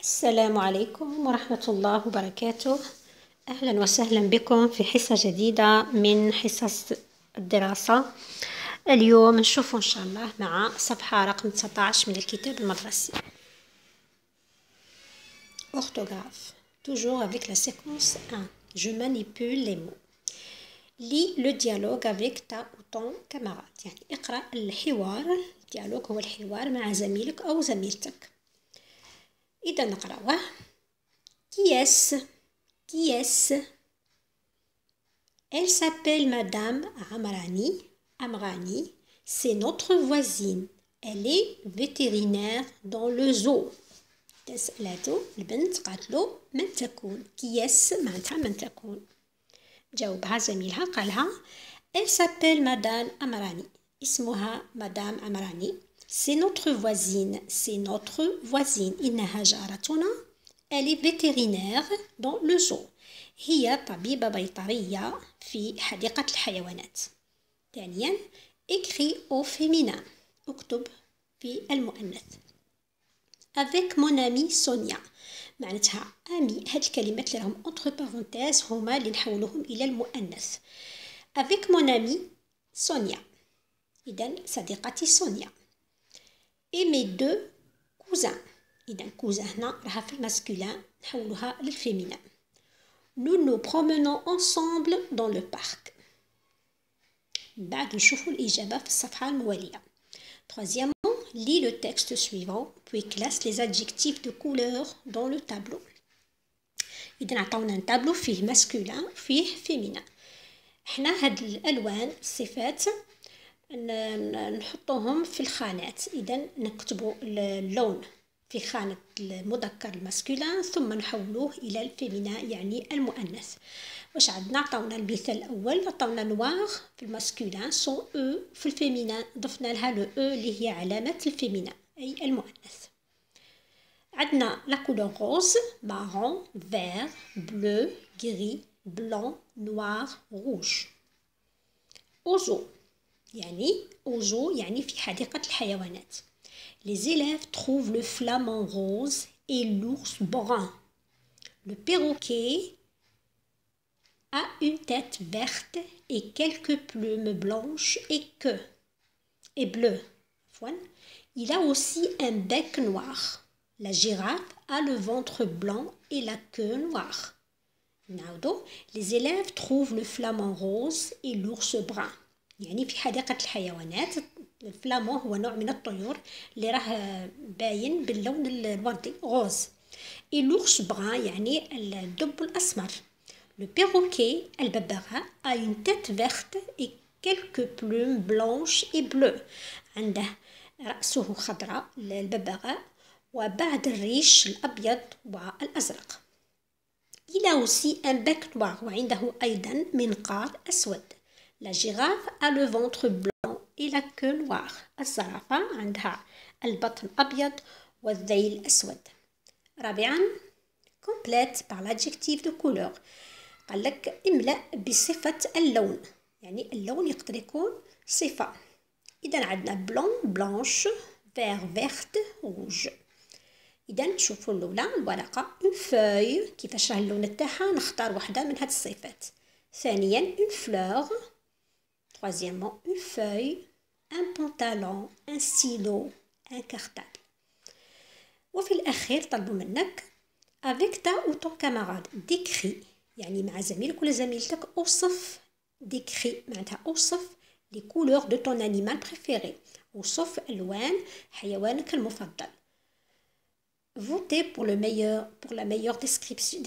السلام عليكم ورحمة الله وبركاته. أهلا وسهلا بكم في حصة جديدة من حصص الدراسة. اليوم نشوف إن شاء الله مع صفحة رقم 19 من الكتاب المدرسي. Orthographe. Toujours avec la séquence 1 Je manipule les mots. Lis le dialogue avec ta ou ton camarade. يعني اقرأ الحوار. الديالوج هو الحوار مع زميلك أو زميلتك. إذا نقرأوه Qui est-ce Qui est-ce Elle s'appelle Madame Amrani. Amrani, c'est notre voisine. Elle est vétérinaire dans le zoo. سألته البنت قالت له من تكون كياس معناتها من تكون جاوبها زميلها قالها Elle s'appelle Madame Amrani اسمها مدام أمراني C'est notre voisine C'est notre voisine. إنها جارتنا Elle est vétérinaire dans le zoo. هي طبيبة بيطرية في حديقة الحيوانات ثانيا écrit au féminin. اكتب في المؤنث avec mon amie Sonia. معناتها امي هاد الكلمات اللي راهم entre parenthèses هما اللي نحولوهم إلى المؤنث avec mon amie Sonia. إذا صديقتي سونيا et mes deux cousins. إذا كوزا هنا راها في الماسكولين نحولوها للفيمينا nous nous promenons ensemble dans le parc. بعد نشوفوا الإجابة في الصفحة الموالية troisièmement lis le texte suivant puis classe les adjectifs de couleur dans le tableau. إذا عطاونا تابلو فيه masculin فيه féminin حنا هاد الألوان الصفات نحطوهم في الخانات. إذا نكتبوا اللون في خانة المذكر ال masculin ثم نحولوه إلى ال féminin يعني المؤنث. واش عندنا؟ عطاونا المثال الأول. عطاونا noir في ال masculin sans e في ال féminin. ضفنا لها le e اللي هي علامة ال féminin أي المؤنث. عندنا لا كولور روز مارون فير بلو غري بلون نوار روج أوزو. يعني اوزو يعني في حديقة الحيوانات Les élèves trouvent le flamant rose et l'ours brun. Le perroquet a une tête verte et quelques plumes blanches et que et bleues. Il a aussi un bec noir. La girafe a le ventre blanc et la queue noire. Les élèves trouvent le flamant rose et l'ours brun. يعني في حديقة الحيوانات. ال flamant هو نوع من الطيور اللي راه باين باللون الوردي rose. et l'ours brun يعني الدب الأسمر. le perroquet الببغاء a une tête verte et plumes blanches et bleues. عنده رأسه خضراء الببغاء وبعد الريش الأبيض والأزرق. Il a aussi un وعنده أيضا منقار أسود. La girafe a le ventre blanc et la queue noire. الزرافة عندها البطن أبيض والذيل أسود. رابعا complète par l'adjectif de couleur. قال لك املأ بصفة اللون يعني اللون يقدر يكون صفة إذا عندنا blanc blanche vert verte rouge إذا نشوفوا الأولى الورقة une feuille كيفاش راه اللون تاعها نختار واحدة من هاد الصفات ثانيا une fleur Troisièmement, une feuille, un pantalon, un stylo, un cartable. وفي الأخير طلبوا منك avec ta ou ton camarade décrit يعني مع زميلك ولا زميلتك أوصف décrit معناتها أوصف les couleurs de ton animal préféré أوصف ألوان حيوانك المفضل votez pour le meilleur pour la meilleure description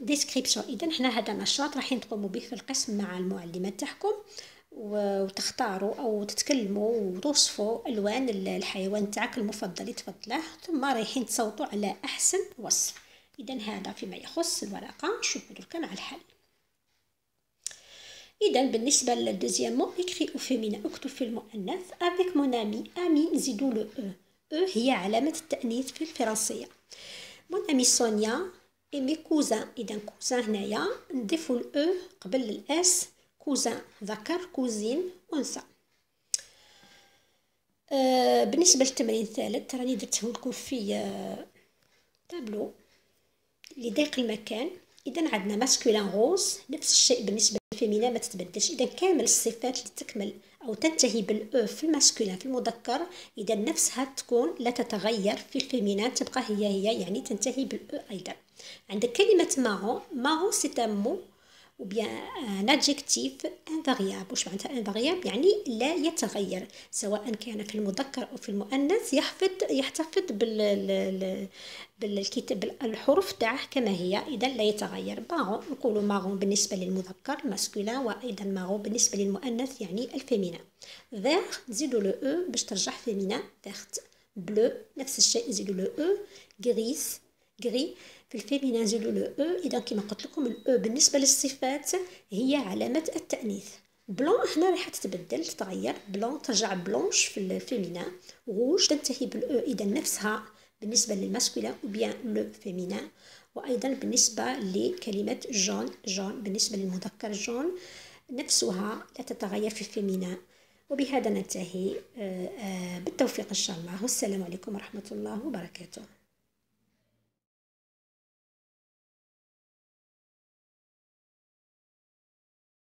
ديسكريبسيون اذا حنا هذا النشاط راح نقوموا به في القسم مع المعلمة تاعكم وتختاروا أو تتكلموا وتوصفوا ألوان الحيوان تاعك المفضل تفضله ثم رايحين تصوتوا على أحسن وصف. اذا هذا فيما يخص الورقة نشوفوا دركا مع الحل اذا بالنسبة لل deuxième écris au féminin اكتب في المؤنث avec mon ami amie نزيدوا le e e هي علامة التأنيث في الفرنسية. mon amie Sonia mes cousins اذا cousins هنايا نضيفو ال e قبل ال s cousin ذكر cousine انثى آه بالنسبة للتمرين الثالث راني درته لكم في تابلو لضيق المكان. إذا عندنا masculin rose نفس الشيء بالنسبة لل féminin ما تتبدلش. إذا كامل الصفات اللي تكمل أو تنتهي بال e في ال masculin في المذكر إذا نفسها تكون لا تتغير في ال féminin تبقى هي هي يعني تنتهي بال e أيضا. عندك كلمة marron marron ce mot ou bien un adjectif invariable. واش معناتها invariable يعني لا يتغير سواء كان في المذكر أو في المؤنث يحفظ يحتفظ بال بالكتاب الحروف تاعه كما هي اذا لا يتغير. marron نقولوا marron بالنسبة للمذكر masculin وأيضا marron بالنسبة للمؤنث يعني ال féminin vert نزيدوا le e باش ترجع féminin verte bleu نفس الشيء نزيدوا le e gris gris في ال féminin نزيدو le e اذا كيما قلت لكم ال e بالنسبة للصفات هي علامه التانيث blanc هنا راح تتبدل تتغير blanc ترجع blanche في ال féminin rouge تنتهي بال e اذا نفسها بالنسبة لل masculin ou bien le féminin وأيضا بالنسبة لكلمه jaune jaune بالنسبة للمذكر jaune نفسها لا تتغير في ال féminin وبهذا ننتهي بالتوفيق ان شاء الله والسلام عليكم ورحمه الله وبركاته